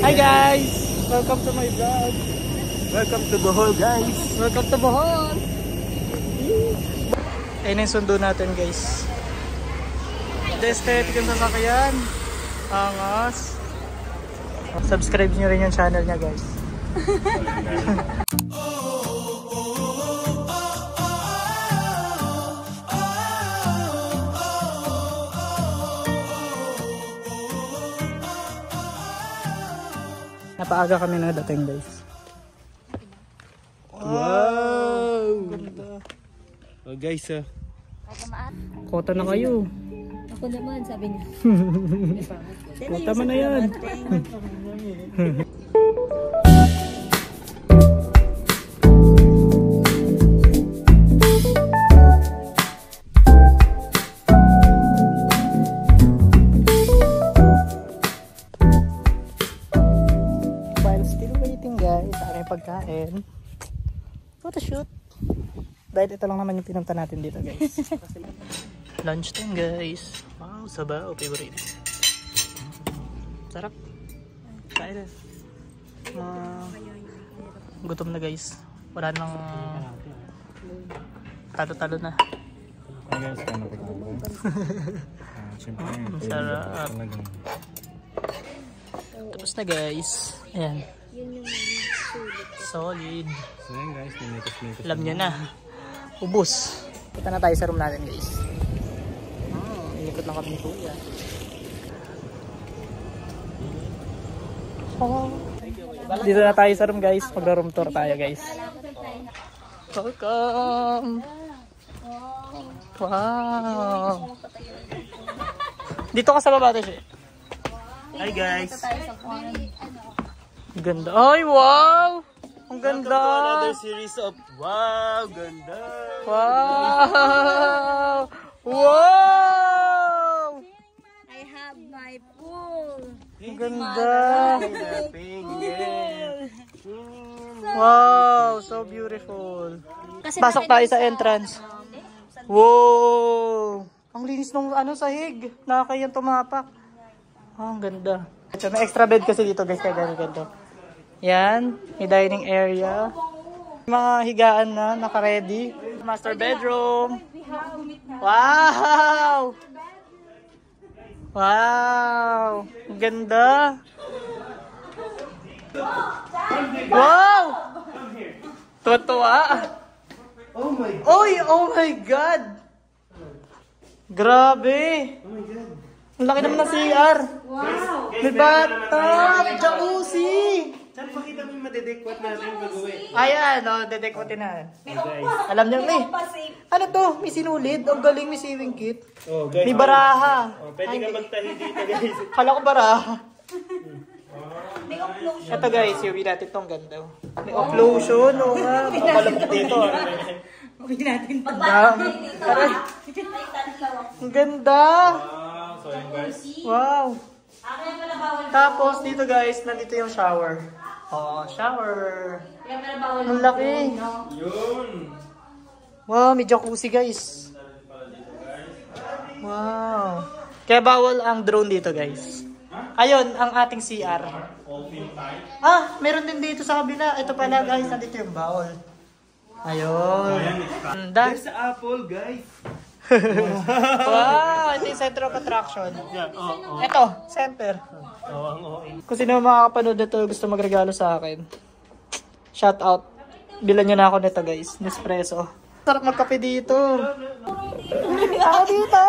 Hi guys! Welcome to my vlog. Welcome to Bohol guys. Welcome to Bohol! Ayun na yung sundo natin guys. The aesthetic yung sasakyan. Angas. Subscribe nyo rin yung channel niya guys. Napaaga kami na dating guys. Wow! Oh guys, ah. Kota na kayo. Ako naman, sabi niya. Kota mo na yan. pagkain. Photoshoot. Dahil ito lang naman yung pinunta natin dito guys. Lunch time guys. Wow, sabaw. Favorite. Sarap. Kain na. Ah, gutom na guys. Wala nang talo-talo na. Hi guys, tayo? Ah, sarap. Tapos na guys. Ayan. Solid. So yan guys, nimikos-mikos. Alam nyo na. Ubus. Punta na tayo sa room natin guys. Oh, inikot lang kami ni Kuya. Oh. Dito na tayo sa room guys. Magro-room tour tayo guys. Welcome! Wow! Dito ka sa baba tayo siya. Hi guys. Ang Ganda. Ay, wow! Ang Welcome ganda! to another series of Wow, ganda. Wow! Wow! I have my pool. Ang ganda! Wow! So beautiful. Pasok tayo sa entrance. Wow! Ang linis ng ano sahig. Nakakayang tumapak. Oh, ang ganda. May extra bed kasi dito guys. Kaya ganito. Yan. May dining area. Mga higaan na. Naka-ready. Master bedroom. Wow! Wow! Ganda. Wow! Tuwa-tuwa. Oh my Oy! Oh my God! Grabe! Oh my god. Ang laki naman ng CR. May bathtub! Jacuzzi! Saan pakita mo yung madedekwat natin pag-uwi? Ayan, oh, dedekwatin na. guys. Alam niyo, may, ano to? May sinulid. Ang galing, may sewing kit. Oh guys. May baraha. Oh, pwede ka magtahi dito guys. Kala ko baraha. Ito guys, yung natin tong ganda. May off-lotion, oo nga. Makakalap dito. ah. Huwag natin. Aray. Ang ganda. Wow, Tapos dito guys, nandito yung shower. Oh, shower. Ang laki. Yun. Wow, may jacuzzi guys. Wow. Kaya bawal ang drone dito guys. Ayun, ang ating CR. Ah, meron din dito sa kabila. Ito pala guys, nandito yung bawal. Ayun. There's Apple guys. Wow, ito yung center of attraction. Yeah, oh, oh. Ito, center. Oh, ang OA. Kung sino makakapanood nito, gusto magregalo sa akin. Shout out. Bilan nyo na ako nito guys. Nespresso. Sarap magkape dito. Ako dito.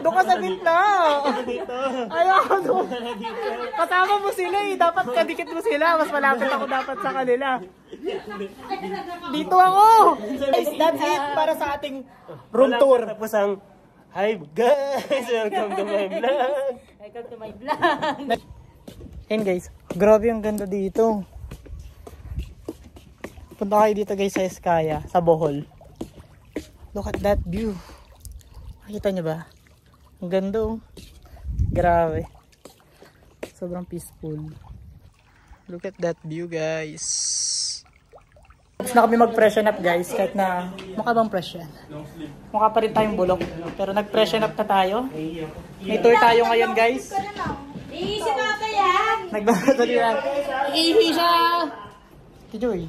Doon ka sa gitna. Ayoko doon. Kasama mo sila eh. Dapat kadikit mo sila. Mas malapit ako dapat sa kanila. Dito ako. Guys, that's it para sa ating room tour. Tapos ang Hi guys! Welcome to my vlog! Welcome to my vlog. Yan guys, grabe ang ganda dito. Punta kayo dito guys sa Eskaya, sa Bohol. Look at that view. Nakita nyo ba? Ang ganda oh. Grabe. Sobrang peaceful. Look at that view guys. Tapos na kami mag-freshen up guys, kahit na mukha bang fresh yan? Mukha pa rin tayong bulok. Pero nag-freshen up na tayo. May tour tayo ngayon guys. Iisip natin Nagbabatalian. Ihi siya! Tijoy.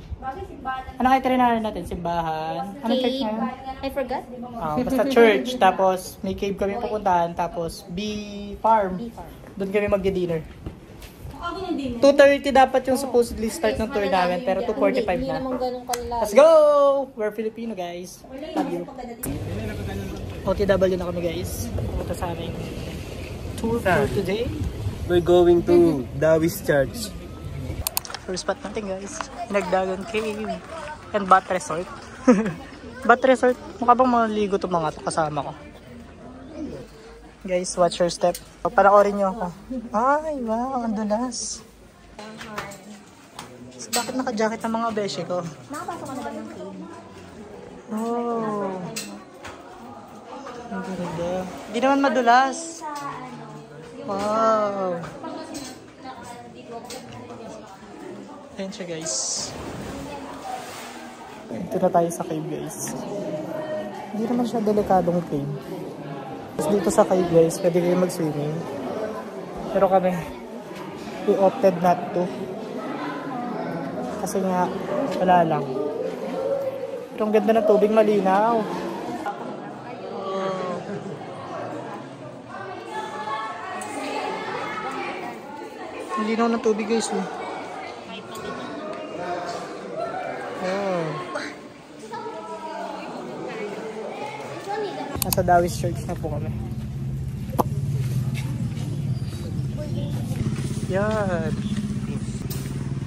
Ano kayo trinahan natin? Simbahan? Ano church na? I forgot. Ah, basta church, tapos may cave kami pupuntahan, tapos bee farm. Doon kami magdi-dinner. 2.30 dapat yung supposedly start ng tour namin, pero 2.45 Hindi na. naman ganun kalala. Let's go! We're Filipino guys. Love you. OTW na kami guys. Pupunta sa aming tour for today. We're going to Dawis Church. First spot natin guys. Nagdagan Cave and Bat Resort. Bat Resort. Mukha bang maligo to mga to kasama ko. Guys, watch your step. Panoorin nyo ako. Ay, wow, ang dulas. So, bakit naka-jacket ang mga beshi ko? Nakapasok ka na ba cave? Oh. Ang ganda. Hindi naman madulas. Wow. Ayan siya guys. Dito na tayo sa cave guys. Hindi naman siya delikadong cave. Tapos dito sa cave guys, pwede kayo mag-swimming. Pero kami, we opted not to. Kasi nga, wala lang. Pero ang ganda ng tubig malinaw. Ang linaw ng tubig guys eh. Nasa Dawis Church na po kami. Yan.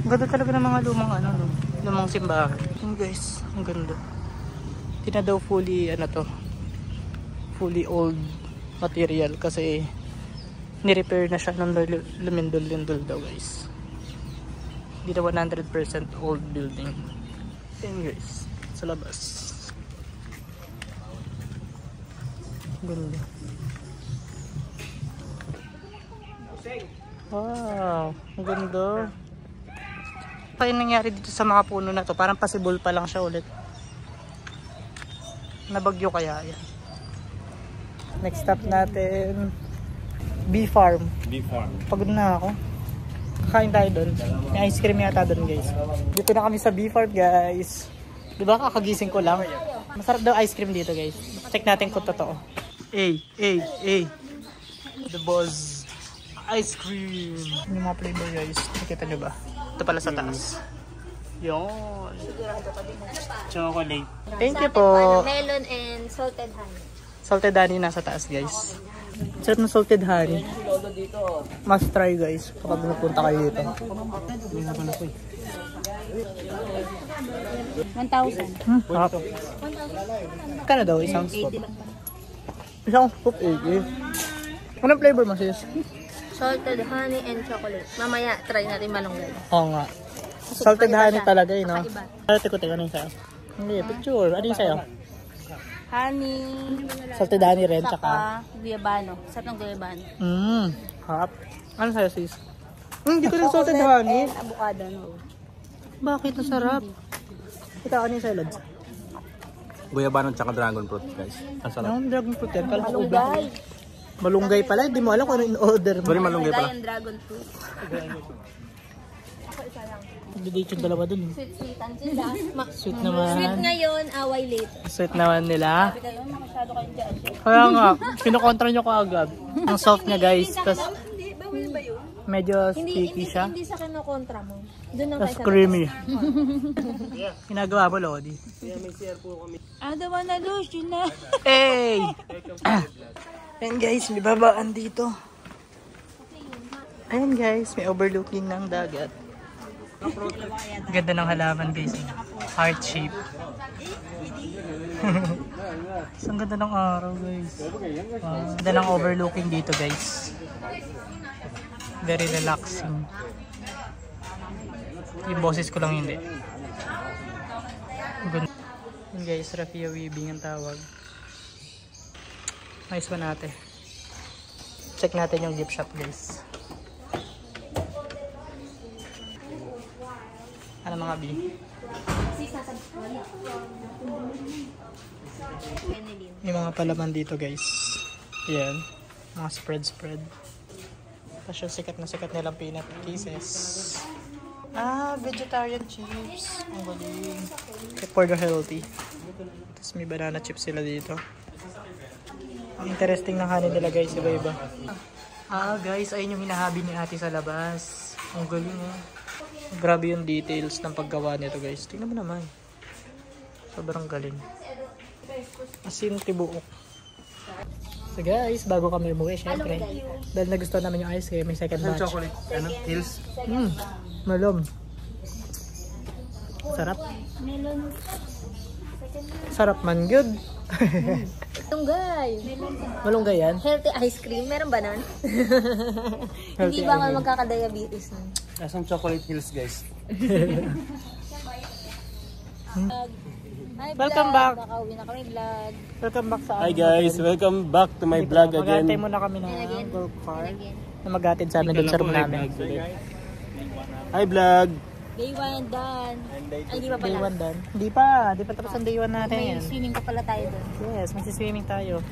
Ang ganda talaga ng mga lumang ano, no? lumang simbahan. Yun guys, ang ganda. Hindi daw fully, ano to, fully old material kasi ni-repair na siya ng lumindol-lindol daw guys. Hindi na 100% old building. Yan guys, sa labas. Ganda. Wow, ang ganda. Pa yung nangyari dito sa mga puno na to, parang possible pa lang siya ulit. Nabagyo kaya yan. Next stop natin, bee farm. Bee Farm. Pagod na ako. Kakain tayo doon. May ice cream yata doon guys. Dito na kami sa bee farm guys. Di ba kakagising ko lang? Masarap daw ice cream dito guys. Check natin kung totoo. Ay, ay, ay. The Buzz Ice Cream. Yung mga flavor guys? Nakita nyo ba? Ito pala sa taas. Yun. Chocolate. Thank you po. Melon and salted honey. Salted honey nasa taas guys. Sarap ng salted honey. Must try guys kapag napunta kayo dito. 1,000. Hmm, sarap. Kano daw isang scoop? Isang scoop 80. Anong flavor mo sis? Salted honey and chocolate. Mamaya, try natin malunggay. Oo nga. Salted honey talaga eh no? Kakaiba. Ano tiko tiko ano yung sa'yo? Hindi, picture. Ano yung sa'yo? Honey, Salted honey rin tsaka. saka guyabano. Sarap ng guyabano. Mmm, harap. Ano sa'yo sis? Hmm, hindi ko rin salted honey. Avocado, no? Bakit ang sarap? Ito, ano yung sa'yo, Lods? Guyabano tsaka dragon fruit, guys. Ang sarap. Ano dragon fruit yan? Kala ko Malunggay. Malunggay pala, hindi mo alam kung ano in-order mo. Sorry, malunggay pala. and dragon fruit. Hindi yung dalawa dun. Sweet-sweetan sila. Sweet Sweet naman. ngayon, away later. Sweet naman nila. Sabi kayo, masyado kayong dyan. Kaya nga, kinokontra nyo ko agad. Ang soft niya guys. Tapos Hindi, bawal ba yun? medyo sticky hindi, siya. hindi sa kinokontra mo. Sa creamy. Ginagawa mo, Lodi. I don't wanna lose you na. Hey! Ayan guys, may babaan dito. Ayan guys, may overlooking ng dagat. Ganda ng halaman guys. Heart shape. Ang ganda ng araw guys. Wow. Ganda ng overlooking dito guys. Very relaxing. Yung boses ko lang hindi. Ganda. Yun guys, Rafia Weaving ang tawag. Nice one natin. Check natin yung gift shop guys. Ano mga B? May mga palaman dito guys. Ayan. Mga spread spread. Tapos yung sikat na sikat nilang peanut kisses. Ah, vegetarian chips. Ang galing. For the healthy. Tapos may banana chips sila dito. Interesting ng honey nila guys, iba-iba. Ah guys, ayun yung hinahabi ni ate sa labas. Ang galing oh. Grabe yung details ng paggawa nito guys. Tingnan mo naman. Sobrang galing. As in, tibuok. So guys, bago kami umuwi, syempre. Dahil nagustuhan namin yung ice cream, may second batch. Chocolate, ano, hills. Mm, malom. Sarap. Sarap man, good. Tunggay. Malunggay yan. Healthy ice cream. Meron ba nun? Hindi ba nga magkaka-diabetes nun? Nasang chocolate hills, guys. Hi, Welcome vlog. back. Baka uwi na kami vlog. Welcome back sa Hi guys, welcome back to my vlog again. Magantay muna kami ng cart Again. na maghatid sa amin doon sa room namin. Hi vlog. Day 1 done. Ay, di pa Day pala. 1 dan. Hindi pa. Hindi pa tapos ang day 1 natin. May swimming pa pala tayo doon. Yes, magsiswimming tayo.